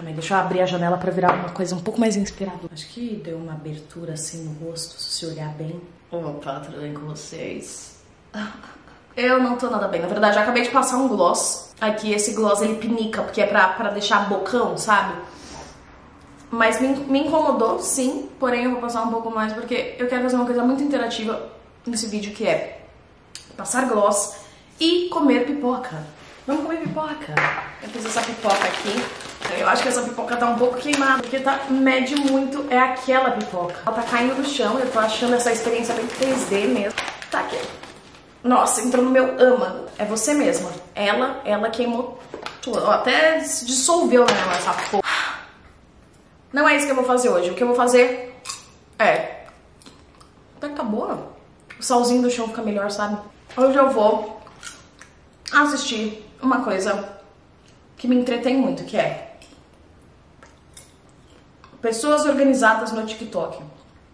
Calma aí, deixa eu abrir a janela pra virar uma coisa um pouco mais inspiradora. Acho que deu uma abertura assim no rosto, se olhar bem. Opa, tudo bem com vocês? Eu não tô nada bem. Na verdade, eu acabei de passar um gloss. Aqui, esse gloss, ele pinica, porque é pra, pra deixar bocão, sabe? Mas me, me incomodou, sim. Porém, eu vou passar um pouco mais, porque eu quero fazer uma coisa muito interativa nesse vídeo, que é passar gloss e comer pipoca. Vamos comer pipoca. Eu fiz essa pipoca aqui. Eu acho que essa pipoca tá um pouco queimada, porque tá mede muito, é aquela pipoca. Ela tá caindo no chão, eu tô achando essa experiência bem 3D mesmo. Tá aqui. Nossa, entrou no meu âmago. É você mesma. Ela, ela queimou tudo. Até se dissolveu nela essa porra. Não é isso que eu vou fazer hoje. O que eu vou fazer é... Até que tá boa. O salzinho do chão fica melhor, sabe? Hoje eu vou assistir uma coisa que me entretém muito, que é pessoas organizadas no TikTok.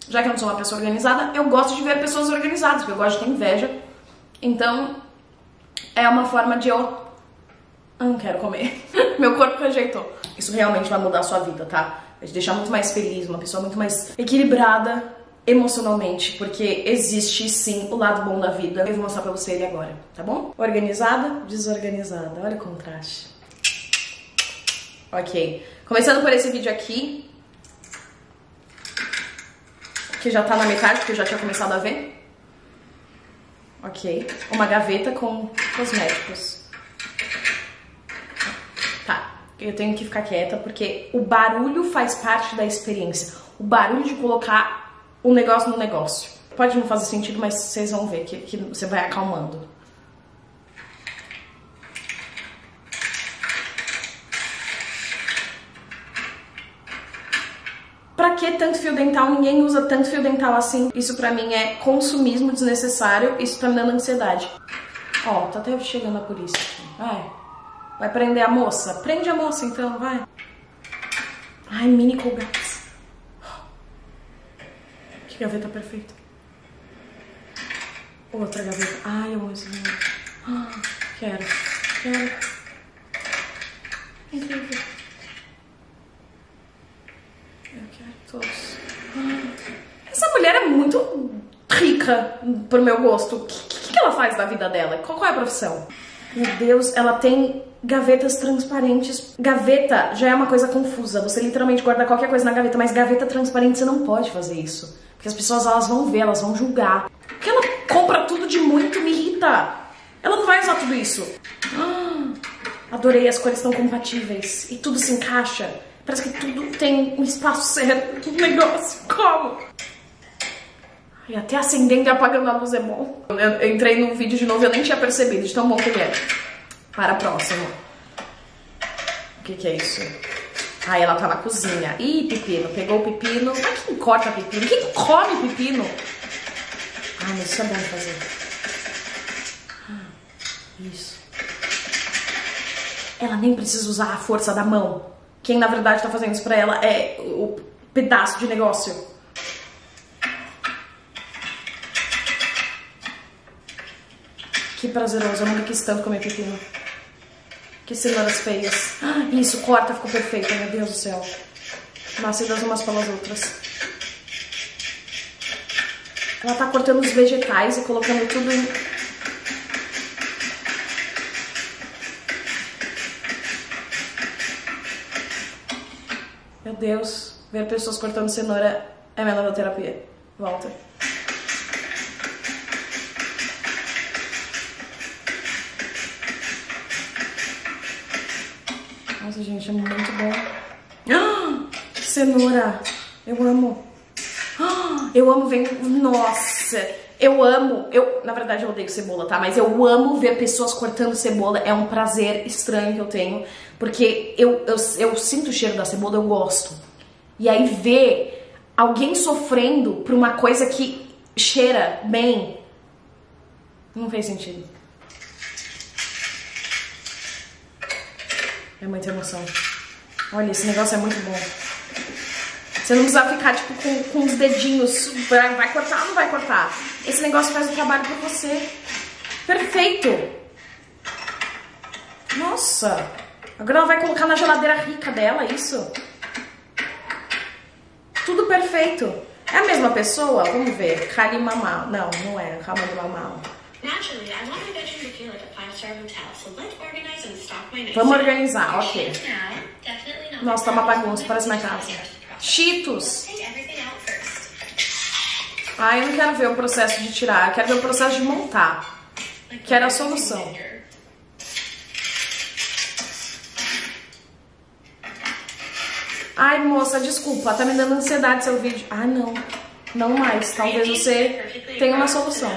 Já que eu não sou uma pessoa organizada, eu gosto de ver pessoas organizadas, porque eu gosto de ter inveja. Então, é uma forma de eu. Eu não quero comer. Meu corpo rejeitou. Isso realmente vai mudar a sua vida, tá? Vai te deixar muito mais feliz, uma pessoa muito mais equilibrada emocionalmente, porque existe sim o lado bom da vida. Eu vou mostrar pra você ele agora, tá bom? Organizada, desorganizada. Olha o contraste. Ok. Começando por esse vídeo aqui, que já tá na metade, porque eu já tinha começado a ver. Ok. Uma gaveta com cosméticos. Tá. Eu tenho que ficar quieta porque o barulho faz parte da experiência. O barulho de colocar o negócio no negócio. Pode não fazer sentido, mas vocês vão ver que, que você vai acalmando. Pra que tanto fio dental? Ninguém usa tanto fio dental assim. Isso pra mim é consumismo desnecessário. Isso tá me dando ansiedade. Ó, tá até chegando a polícia aqui. Vai. Vai prender a moça? Prende a moça então, vai. Ai, mini colgates. Que gaveta perfeita. Outra gaveta. Ai, eu amo esse. Ah, quero. Quero. Incrível. Eu quero todos. Ah, Essa mulher é muito rica pro meu gosto. O que, que, que ela faz da vida dela? Qual, qual é a profissão? Meu Deus, ela tem gavetas transparentes. Gaveta já é uma coisa confusa. Você literalmente guarda qualquer coisa na gaveta, mas gaveta transparente você não pode fazer isso. Porque as pessoas elas vão ver, elas vão julgar. Porque ela compra tudo de muito, me irrita. Ela não vai usar tudo isso. Ah, adorei, as cores estão compatíveis. E tudo se encaixa. Parece que tudo tem um espaço certo. Tudo negócio. Como? E até acendendo e apagando a luz é bom. Eu entrei no vídeo de novo e eu nem tinha percebido de tão bom que ele é. Para a próxima. O que, que é isso? Ah, ela tá na cozinha. Ih, pepino. Pegou o pepino. Mas quem corta pepino? Quem come pepino? Ah, mas isso é bom fazer. Ah, Isso. Ela nem precisa usar a força da mão. Quem na verdade tá fazendo isso pra ela é o pedaço de negócio. Que prazeroso, eu nunca quis tanto comer pepino. Que cenouras feias. Ah, isso, corta, ficou perfeita, meu Deus do céu. Nascidas umas pelas outras. Ela tá cortando os vegetais e colocando tudo em... Meu Deus, ver pessoas cortando cenoura é minha nova terapia. Volta. Nossa, gente, é muito bom. Cenoura. Eu amo. Eu amo ver. Nossa, eu amo. Eu, na verdade, eu odeio cebola, tá? Mas eu amo ver pessoas cortando cebola. É um prazer estranho que eu tenho. Porque eu, eu, eu sinto o cheiro da cebola, eu gosto. E aí ver alguém sofrendo por uma coisa que cheira bem. Não fez sentido. É muita emoção. Olha, esse negócio é muito bom. Você não precisa ficar, tipo, com, com os dedinhos. Vai, cortar ou não vai cortar? Esse negócio faz o trabalho pra você. Perfeito! Nossa! Agora ela vai colocar na geladeira rica dela, isso? Tudo perfeito. É a mesma pessoa? Vamos ver. Kali Mamal. Não, não é. Calma de Mamal. Vamos organizar, ok. Nossa, tá uma bagunça, parece minha casa. Cheetos. Ah, eu não quero ver o processo de tirar, eu quero ver o processo de montar. Quero a solução. Ai, moça, desculpa, tá me dando ansiedade seu vídeo. Ah, não. Não mais. Talvez você tenha uma solução.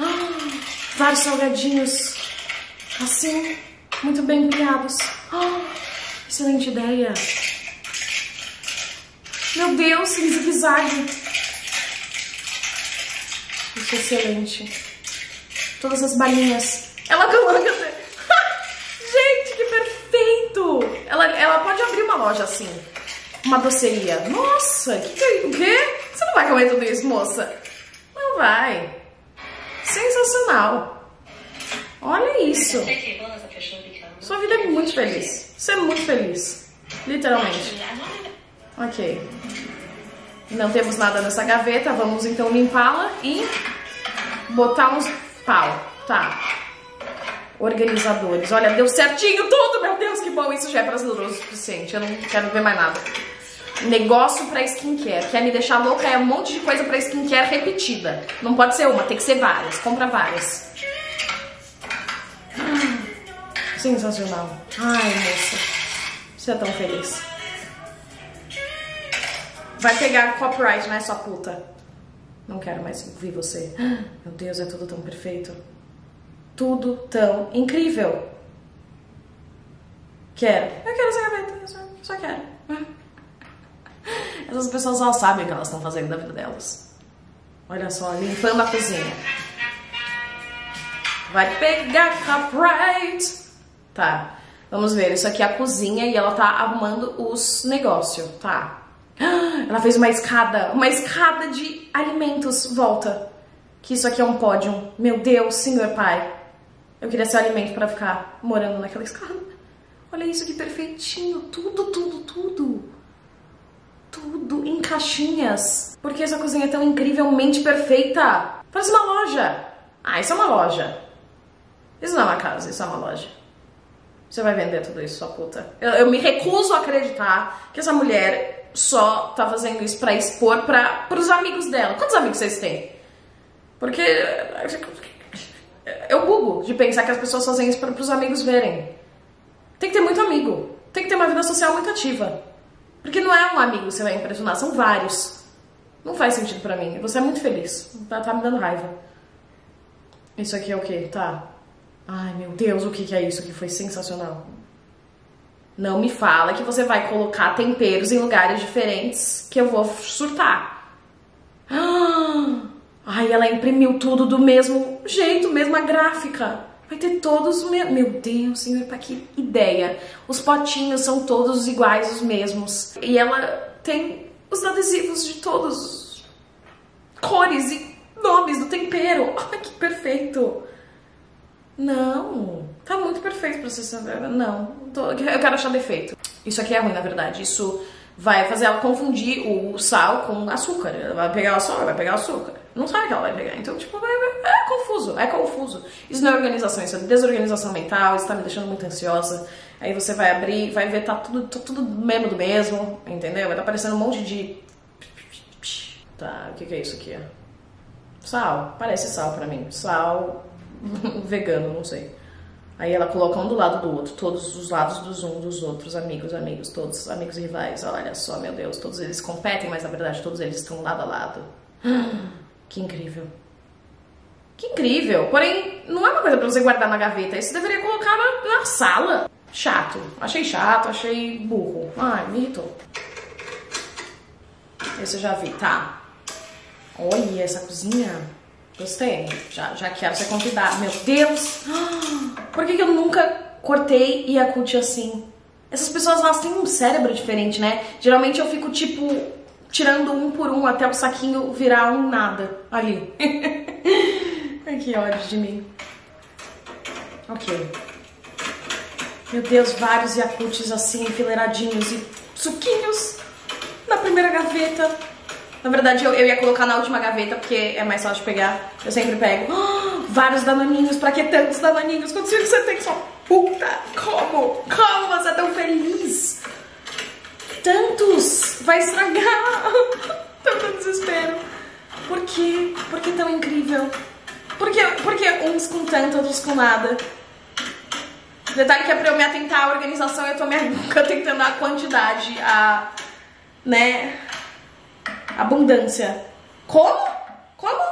Ah, vários salgadinhos. Assim, muito bem empilhados. Ah, excelente ideia. Meu Deus, em zigue-zague. Isso é excelente. Todas as balinhas. Ela coloca ela, ela pode abrir uma loja assim. Uma doceria. Nossa, que, que, o quê? Você não vai comer tudo isso, moça? Não vai. Sensacional. Olha isso. Sua vida é muito feliz. Você é muito feliz. Literalmente. Ok. Não temos nada nessa gaveta. Vamos então limpá-la e botar uns pau. Tá organizadores. Olha, deu certinho tudo, meu Deus, que bom. Isso já é prazeroso o suficiente. Eu não quero ver mais nada. Negócio pra skincare. Quer me deixar louca? É um monte de coisa pra skincare repetida. Não pode ser uma, tem que ser várias. Compra várias. sensacional. Ai, moça. Você é tão feliz. Vai pegar copyright, né, sua puta? Não quero mais ouvir você. Meu Deus, é tudo tão perfeito tudo tão incrível. Quero. Eu quero essa gaveta, só quero. Essas pessoas só sabem o que elas estão fazendo da vida delas. Olha só, limpando a cozinha. Vai pegar copyright. Tá, vamos ver. Isso aqui é a cozinha e ela tá arrumando os negócios, tá? Ela fez uma escada, uma escada de alimentos. Volta. Que isso aqui é um pódio. Meu Deus, Senhor Pai. Eu queria ser alimento para ficar morando naquela escada. Olha isso que perfeitinho, tudo, tudo, tudo. Tudo em caixinhas. Por que essa cozinha é tão incrivelmente perfeita? Parece uma loja. Ah, isso é uma loja. Isso não é uma casa, isso é uma loja. Você vai vender tudo isso, sua puta. Eu, eu me recuso a acreditar que essa mulher só tá fazendo isso pra expor para pros amigos dela. Quantos amigos vocês têm? Porque eu bugo de pensar que as pessoas fazem isso para os amigos verem. Tem que ter muito amigo. Tem que ter uma vida social muito ativa. Porque não é um amigo você vai impressionar, são vários. Não faz sentido para mim. Você é muito feliz. Tá, tá me dando raiva. Isso aqui é o que? Tá. Ai, meu Deus, o que, que é isso que foi sensacional? Não me fala que você vai colocar temperos em lugares diferentes que eu vou surtar. Ah! Ai, ela imprimiu tudo do mesmo jeito, mesma gráfica. Vai ter todos os mesmos. Meu Deus, senhor, pra que ideia. Os potinhos são todos iguais, os mesmos. E ela tem os adesivos de todos cores e nomes do tempero. Ai, que perfeito. Não, tá muito perfeito pra ser Não, tô, eu quero achar defeito. Isso aqui é ruim, na verdade. Isso vai fazer ela confundir o sal com açúcar. Ela vai pegar o sal, vai pegar o açúcar. Não sabe que ela vai pegar. Então, tipo, é, é confuso, é confuso. Isso não é organização, isso é desorganização mental, isso tá me deixando muito ansiosa. Aí você vai abrir, vai ver, tá tudo, tá tudo mesmo do mesmo, entendeu? Vai tá aparecendo um monte de. Tá, o que, que é isso aqui? Sal, parece sal pra mim. Sal vegano, não sei. Aí ela coloca um do lado do outro, todos os lados dos um dos outros, amigos, amigos, todos amigos rivais. Olha só, meu Deus, todos eles competem, mas na verdade todos eles estão lado a lado. Que incrível. Que incrível. Porém, não é uma coisa pra você guardar na gaveta. Isso deveria colocar na, na sala. Chato. Achei chato, achei burro. Ai, me irritou. Esse eu já vi, tá. Olha essa cozinha. Gostei. Já, já quero ser convidada. Meu Deus! Por que, que eu nunca cortei e Yakult assim? Essas pessoas, elas têm um cérebro diferente, né? Geralmente eu fico, tipo, tirando um por um até o saquinho virar um nada ali. Que ódio de mim. Ok. Meu Deus, vários Yakults assim, enfileiradinhos e suquinhos na primeira gaveta. Na verdade, eu, eu ia colocar na última gaveta, porque é mais fácil de pegar. Eu sempre pego. Oh, vários danoninhos, pra que tantos danoninhos? Quantos filhos você tem? Sua puta! Como? Como você é tão feliz? Tantos! Vai estragar! Tanto desespero. Por quê? Por que tão incrível? Por que, por que uns com tanto, outros com nada? Detalhe que é pra eu me atentar à organização, eu tô me atentando à quantidade, a. né? Abundância. Como? Como?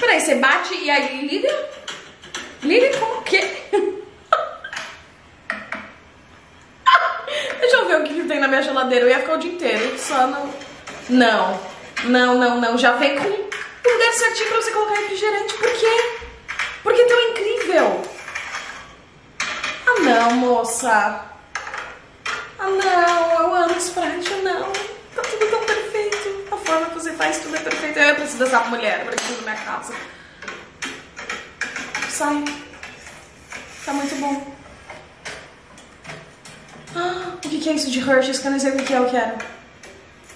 Peraí, você bate e aí líder? Líder como o quê? Deixa eu ver o que, que tem na minha geladeira. Eu ia ficar o dia inteiro. Só não. Não. Não, não, não. Já vem com um lugar certinho pra você colocar refrigerante. Por quê? Porque é tão incrível. Ah, não, moça. Ah, não. Eu amo Sprite. Não. Tá tudo tão perfeito. A forma que você faz tudo é perfeita. Eu preciso dessa mulher. Eu preciso da minha casa. Sai. Tá muito bom. Ah, o que, é isso de Hershey's? Que eu nem sei o que é, eu quero.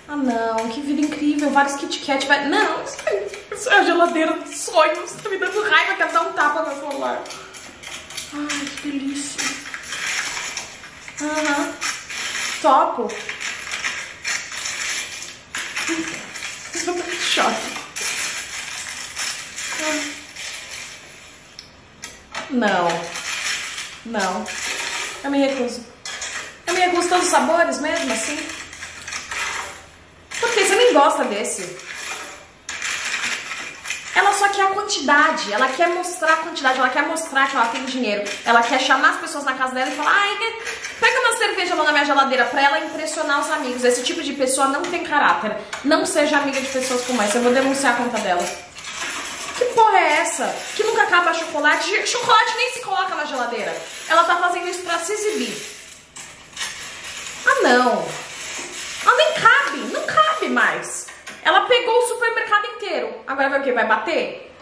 Ah, não, que vida incrível. Vários Kit Kat. Vai... Não, isso é a geladeira dos sonhos. Tá me dando raiva, quero dar um tapa no celular. Ai, que delícia. Aham. Uhum. Topo. Eu tô em. Não. Não. Eu me recuso. Os sabores mesmo, assim. Por que você nem gosta desse? Ela só quer a quantidade, ela quer mostrar a quantidade, ela quer mostrar que ela tem dinheiro, ela quer chamar as pessoas na casa dela e falar, ai, pega uma cerveja lá na minha geladeira pra ela impressionar os amigos. Esse tipo de pessoa não tem caráter. Não seja amiga de pessoas como essa, eu vou denunciar a conta dela. Que porra é essa? Que nunca acaba chocolate? Chocolate nem se coloca na geladeira. Ela tá fazendo isso pra se exibir. Não. Ela nem cabe, não cabe mais. Ela pegou o supermercado inteiro. Agora vai o quê? Vai bater?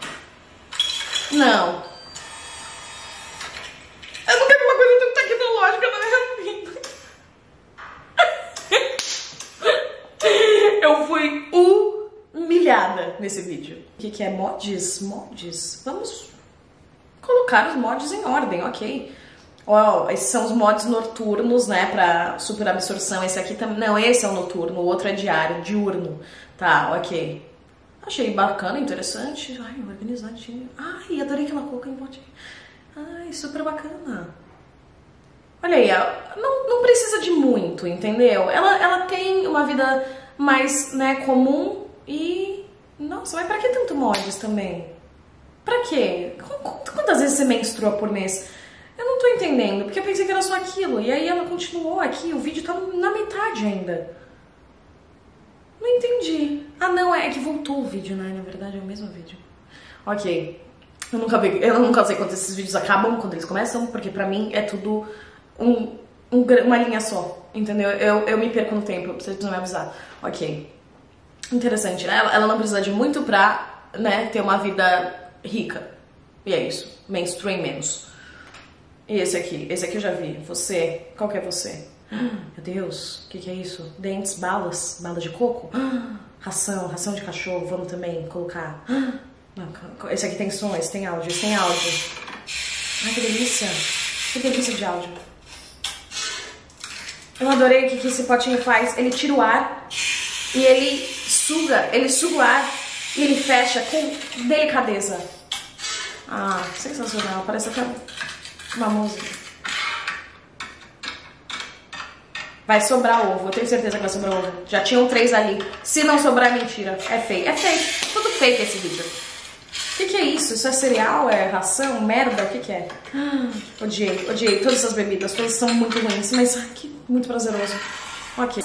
Não. Eu não quero uma coisa tão tecnológica na minha vida. Eu fui humilhada nesse vídeo. O que, que é mods? Mods? Vamos colocar os mods em ordem, ok. Ó, oh, esses são os mods noturnos, né, pra super absorção. Esse aqui também, não, esse é o noturno, o outro é diário, diurno. Tá, ok. Achei bacana, interessante. Ai, organizadinho. Ai, adorei que ela colocou em pote. Ai, super bacana. Olha aí, não, não precisa de muito, entendeu? Ela, ela tem uma vida mais, né, comum e... Nossa, mas pra que tanto mods também? Pra quê? Quantas vezes você menstrua por mês? Eu não tô entendendo, porque eu pensei que era só aquilo. E aí ela continuou aqui, o vídeo tá na metade ainda. Não entendi. Ah, não, é que voltou o vídeo, né? Na verdade é o mesmo vídeo. Ok. Eu nunca, vi, eu nunca sei quando esses vídeos acabam, quando eles começam, porque pra mim é tudo um, um uma linha só, entendeu? Eu, eu me perco no tempo, você precisa me avisar. Ok. Interessante, né? Ela, ela não precisa de muito pra né, ter uma vida rica. E é isso. Mainstream menos. E esse aqui? Esse aqui eu já vi. Você. Qual que é você? Meu Deus, o que, que, é isso? Dentes, balas, balas de coco? Ração, ração de cachorro, vamos também colocar. Esse aqui tem som, esse tem áudio, esse tem áudio. Ai, que delícia. Que delícia de áudio. Eu adorei o que, que esse potinho faz. Ele tira o ar e ele suga, ele suga o ar e ele fecha com delicadeza. Ah, sensacional. Parece até música. Vai sobrar ovo, eu tenho certeza que vai sobrar ovo. Já tinham três ali. Se não sobrar, é mentira. É fake. É fake. Tudo fake esse vídeo. O que, que, é isso? Isso é cereal? É ração? Merda? O que, que é? Odiei, odiei. Todas essas bebidas, todas são muito ruins, mas que muito prazeroso. Ok.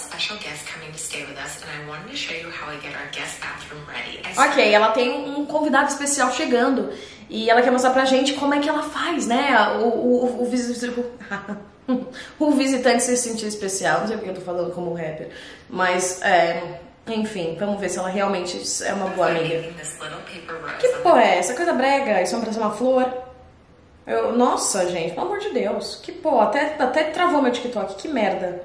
Ok, ela tem um convidado especial chegando e ela quer mostrar pra gente como é que ela faz, né? O, o, o, o, o visitante se sentir especial. Não sei porque eu tô falando como rapper, mas é, enfim, vamos ver se ela realmente é uma boa amiga. Que porra é essa? Coisa brega? Isso é ser uma flor? Eu, nossa, gente, pelo amor de Deus. Que pô, até, até travou meu TikTok. Que merda.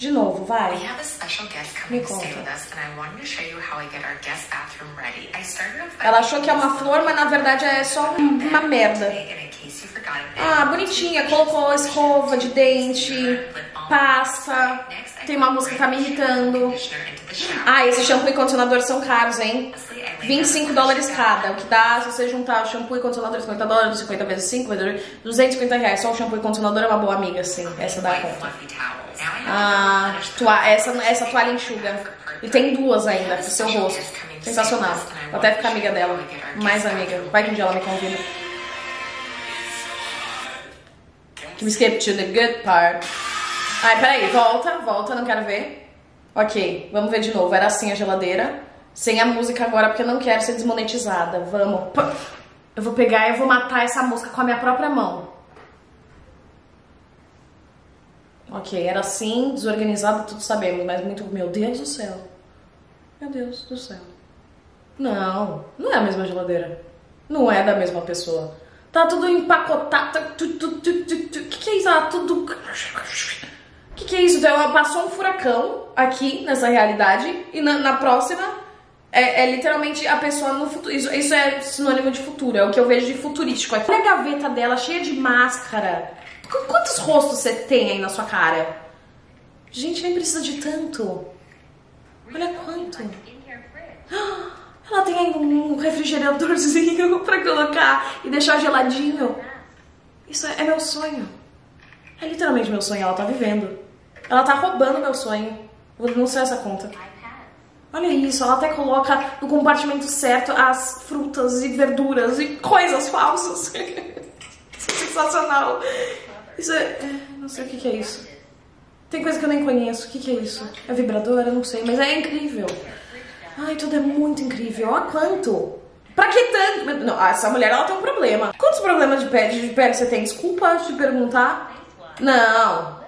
De novo, vai. We have a special guest coming to stay with us, and I wanted to show you how I get our guest bathroom ready. I started off Ela achou que é uma flor, mas na verdade é só um- uma merda. Ah, bonitinha. Colocou escova de dente, pasta. Tem uma música que tá me irritando. Ah, esse shampoo e condicionador são caros, hein? Lastly, I laid 25 dólares cada, o que dá, se você juntar o shampoo e condicionador, 50 dólares, 50 vezes 5, 250 reais. Só o shampoo e condicionador é uma boa amiga, sim. Essa dá conta. Ah, tua, essa, essa toalha enxuga. E tem duas ainda pro seu rosto. Sensacional. Vou até ficar amiga dela. Mais amiga. Vai que um dia ela me convida. We skip to the good part? Ai, peraí, volta, volta, não quero ver. Ok, vamos ver de novo. Era assim a geladeira. Sem a música agora, porque eu não quero ser desmonetizada. Vamos. Eu vou pegar e vou matar essa música com a minha própria mão. Ok, era assim, desorganizado, tudo sabemos, mas muito. Meu Deus do céu. Meu Deus do céu. Não, não é a mesma geladeira. Não é da mesma pessoa. Tá tudo empacotado. Que que é isso? Ah, tudo. Que que é isso? Então, passou um furacão aqui nessa realidade e na, na próxima é, é literalmente a pessoa no futuro. Isso, isso é sinônimo de futuro, é o que eu vejo de futurístico. Olha a gaveta dela cheia de máscara. Qu- Quantos rostos você tem aí na sua cara? Gente, nem precisa de tanto. Olha quanto. Ela tem aí um refrigeradorzinho pra colocar e deixar geladinho. Isso é, é meu sonho. É literalmente meu sonho, ela tá vivendo. Ela tá roubando meu sonho. Vou denunciar essa conta. Olha isso, ela até coloca no compartimento certo as frutas e verduras e coisas falsas. Isso é sensacional. Isso é. Não sei o que, que é isso. Tem coisa que eu nem conheço. O que, que é isso? É vibrador? Eu não sei, mas é incrível. Ai, tudo é muito incrível. Olha quanto. Pra que tanto? Não, essa mulher ela tem um problema. Quantos problemas de pele, de pele você tem? Desculpa te perguntar. Não.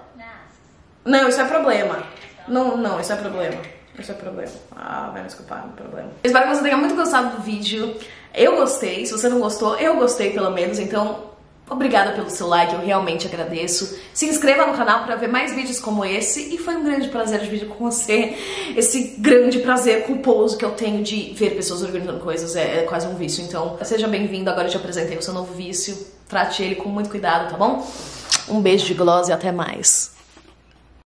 Não, isso é problema. Não, não, isso é problema. Isso é problema. Ah, vai me desculpar, é problema. Espero que você tenha muito gostado do vídeo. Eu gostei. Se você não gostou, eu gostei pelo menos. Então, obrigada pelo seu like, eu realmente agradeço. Se inscreva no canal para ver mais vídeos como esse. E foi um grande prazer dividir com você esse grande prazer culposo que eu tenho de ver pessoas organizando coisas. É, é quase um vício. Então, seja bem-vindo. Agora eu te apresentei o seu novo vício. Trate ele com muito cuidado, tá bom? Um beijo de gloss e até mais.